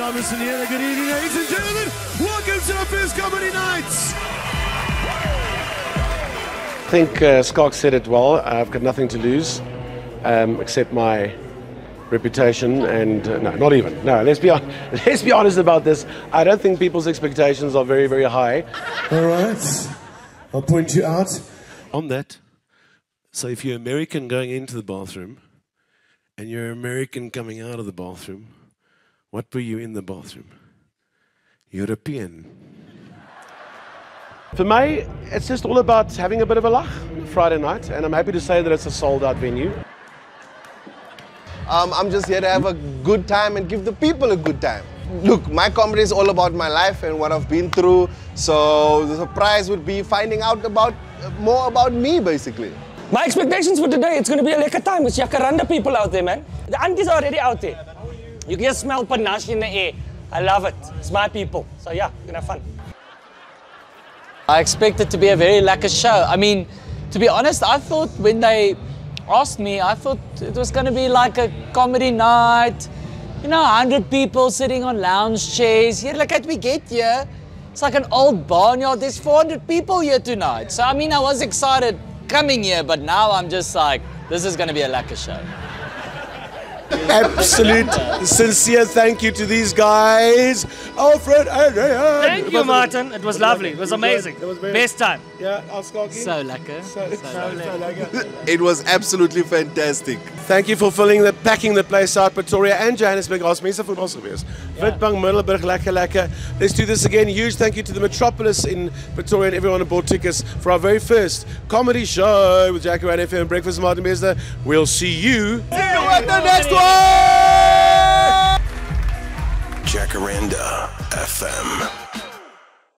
aan, dames en heren. Good evening, ladies and gentlemen. Welcome to our first comedy nights. I think uh, Schalk said it well. I've got nothing to lose um, except my reputation, and uh, no, not even. No, let's be on, let's be honest about this. I don't think people's expectations are very, very high. All right. I'll point you out. On that, so if you're American going into the bathroom and you're American coming out of the bathroom, what were you in the bathroom? European. For me, it's just all about having a bit of a laugh Friday night, and I'm happy to say that it's a sold out venue. Um, I'm just here to have a good time and give the people a good time. Look, my comedy is all about my life and what I've been through. So the surprise would be finding out about more about me, basically. My expectations for today, it's going to be a lekker time. It's Jacaranda people out there, man. The aunties are already out there. You can smell panache in the air. I love it. It's my people. So yeah, going to have fun. I expect it to be a very lekker show. I mean, to be honest, I thought when they asked me, I thought it was to be like a comedy night. You know, 100 people sitting on lounge chairs. Here, look at we get here. It's like an old barnyard. There's 400 people here tonight. So, I mean, I was excited coming here, but now I'm just like, this is going to be a lekker show. Absolute sincere thank you to these guys. Alfred Adriaan. Thank you, Martin. It was lovely. It was amazing. It was very- Best time. Yeah, Oscar. So lekker. It was absolutely fantastic. Thank you for filling the packing the place out. Pretoria and Johannesburg. Ons mense voetbal gewees. Witbank, Middelburg, lekker lekker. Let's do this again. Huge thank you to the Metropolis in Pretoria and everyone who bought tickets for our very first comedy show with Jacaranda FM and Breakfast with Martin Bester. We'll see you. See you at the next one! Jacaranda FM.